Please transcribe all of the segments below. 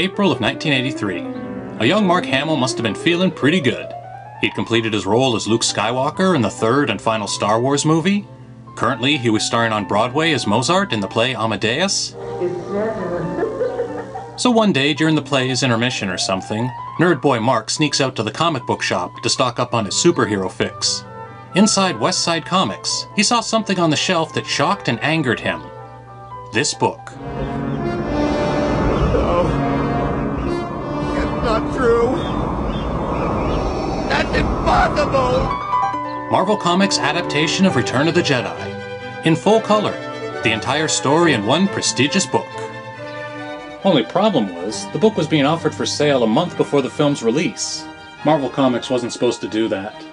April of 1983. A young Mark Hamill must have been feeling pretty good. He'd completed his role as Luke Skywalker in the third and final Star Wars movie. Currently, he was starring on Broadway as Mozart in the play Amadeus. So one day during the play's intermission or something, nerd boy Mark sneaks out to the comic book shop to stock up on his superhero fix. Inside West Side Comics, he saw something on the shelf that shocked and angered him. This book. Impossible! Marvel Comics' adaptation of Return of the Jedi. In full color, the entire story in one prestigious book. Only problem was, the book was being offered for sale a month before the film's release. Marvel Comics wasn't supposed to do that.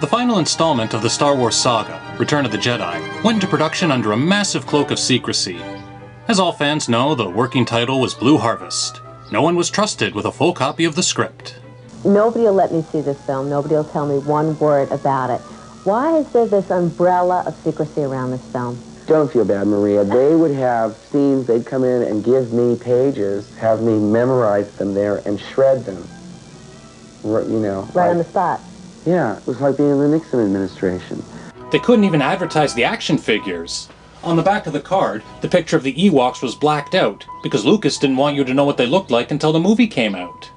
The final installment of the Star Wars saga, Return of the Jedi, went into production under a massive cloak of secrecy. As all fans know, the working title was Blue Harvest. No one was trusted with a full copy of the script. Nobody will let me see this film. Nobody will tell me one word about it. Why is there this umbrella of secrecy around this film? Don't feel bad, Maria. They would have scenes, they'd come in and give me pages, have me memorize them there and shred them. You know. Right like- on the spot. Yeah, it was like being in the Nixon administration. They couldn't even advertise the action figures. On the back of the card, the picture of the Ewoks was blacked out because Lucas didn't want you to know what they looked like until the movie came out.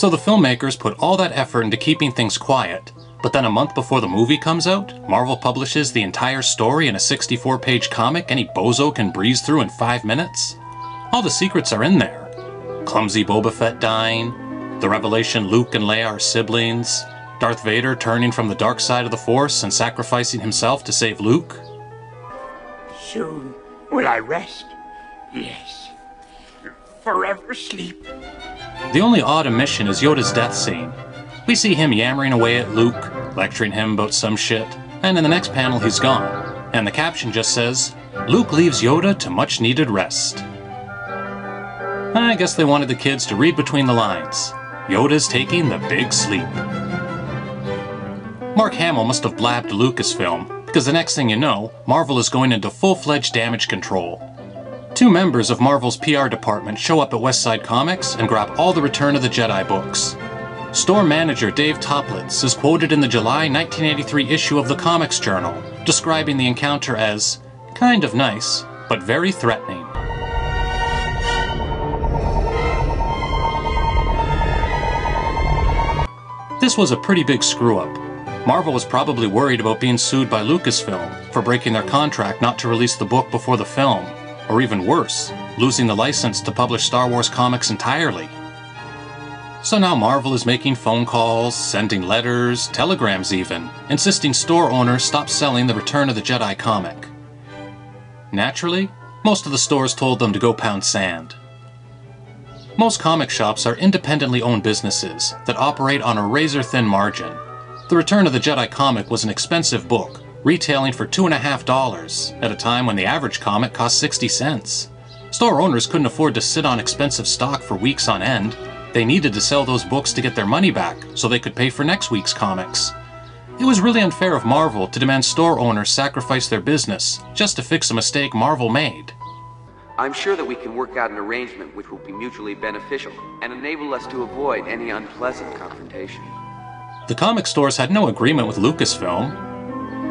So the filmmakers put all that effort into keeping things quiet, but then a month before the movie comes out, Marvel publishes the entire story in a 64 page comic any bozo can breeze through in 5 minutes. All the secrets are in there. Clumsy Boba Fett dying, the revelation Luke and Leia are siblings, Darth Vader turning from the dark side of the Force and sacrificing himself to save Luke. Soon will I rest. Yes. Forever sleep. The only odd omission is Yoda's death scene. We see him yammering away at Luke, lecturing him about some shit, and in the next panel he's gone. And the caption just says, Luke leaves Yoda to much needed rest. I guess they wanted the kids to read between the lines. Yoda's taking the big sleep. Mark Hamill must have blabbed Lucasfilm, because the next thing you know, Marvel is going into full fledged damage control. Two members of Marvel's PR department show up at Westside Comics and grab all the Return of the Jedi books. Store manager Dave Toplitz is quoted in the July 1983 issue of the Comics Journal, describing the encounter as kind of nice, but very threatening. This was a pretty big screw up. Marvel was probably worried about being sued by Lucasfilm for breaking their contract not to release the book before the film, or even worse, losing the license to publish Star Wars comics entirely. So now Marvel is making phone calls, sending letters, telegrams even, insisting store owners stop selling the Return of the Jedi comic. Naturally, most of the stores told them to go pound sand. Most comic shops are independently owned businesses that operate on a razor thin margin. The Return of the Jedi comic was an expensive book, retailing for $2.5 at a time when the average comic cost 60 cents. Store owners couldn't afford to sit on expensive stock for weeks on end. They needed to sell those books to get their money back so they could pay for next week's comics. It was really unfair of Marvel to demand store owners sacrifice their business just to fix a mistake Marvel made. I'm sure that we can work out an arrangement which will be mutually beneficial and enable us to avoid any unpleasant confrontation. The comic stores had no agreement with Lucasfilm.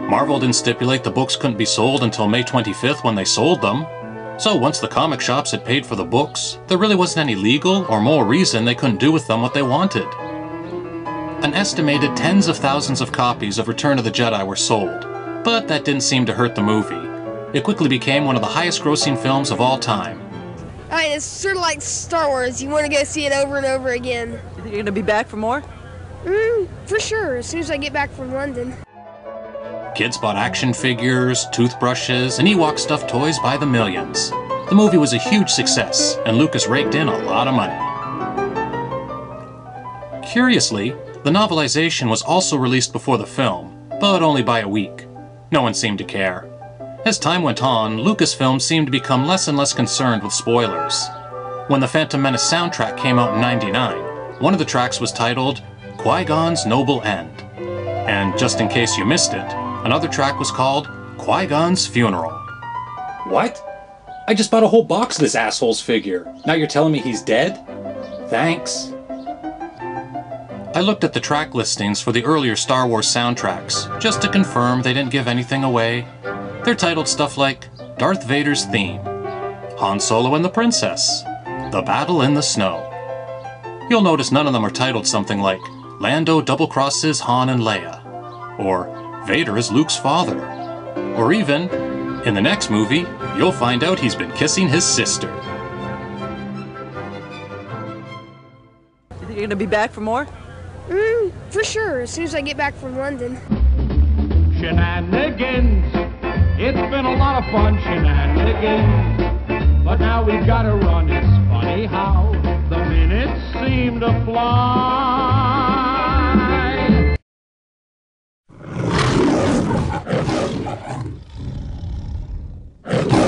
Marvel didn't stipulate the books couldn't be sold until May 25th when they sold them. So once the comic shops had paid for the books, there really wasn't any legal or moral reason they couldn't do with them what they wanted. An estimated tens of thousands of copies of Return of the Jedi were sold, but that didn't seem to hurt the movie. It quickly became one of the highest grossing films of all time. I mean, it's sort of like Star Wars. You want to go see it over and over again. You think you're gonna be back for more? Mm, for sure, as soon as I get back from London. Kids bought action figures, toothbrushes, and Ewok stuffed toys by the millions. The movie was a huge success, and Lucas raked in a lot of money. Curiously, the novelization was also released before the film, but only by a week. No one seemed to care. As time went on, Lucasfilm seemed to become less and less concerned with spoilers. When the Phantom Menace soundtrack came out in 99, one of the tracks was titled Qui Gon's Noble End. And just in case you missed it, another track was called Qui Gon's Funeral. What? I just bought a whole box of this asshole's figure. Now you're telling me he's dead? Thanks. I looked at the track listings for the earlier Star Wars soundtracks, just to confirm they didn't give anything away. They're titled stuff like Darth Vader's Theme, Han Solo and the Princess, The Battle in the Snow. You'll notice none of them are titled something like Lando double crosses Han and Leia, or Vader is Luke's father, or even, in the next movie, you'll find out he's been kissing his sister. You think you're gonna be back for more? Mm, for sure, as soon as I get back from London. Shenanigans. It's been a lot of fun, shenanigans. But now we've got to run. It's funny how the minutes seem to fly. Hello.